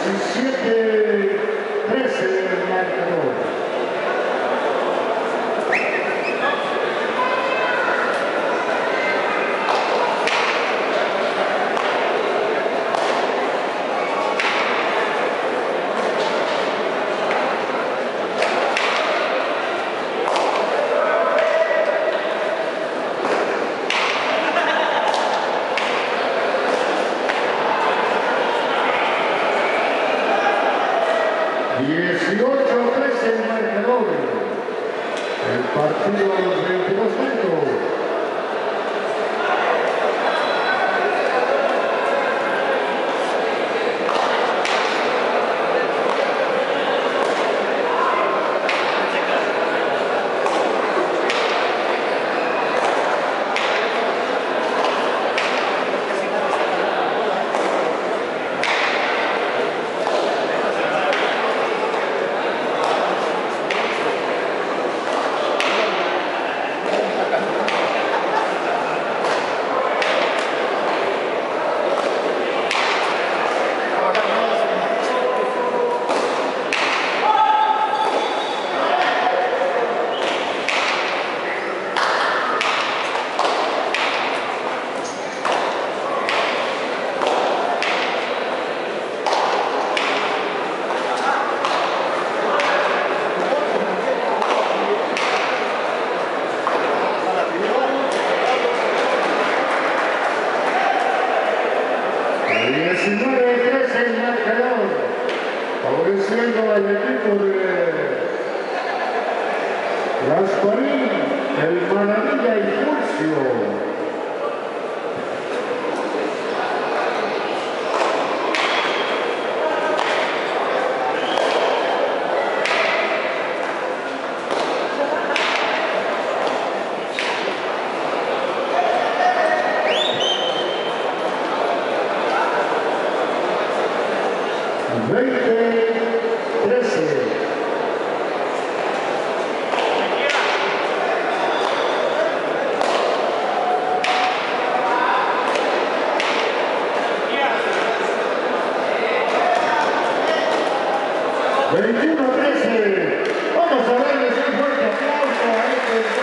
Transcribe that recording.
17-13 el marcador. Partido de diciendo al equipo de Gasparín, el Maravilla y Pulsio. Great day. 21-13. Vamos a darles un fuerte aplauso a este...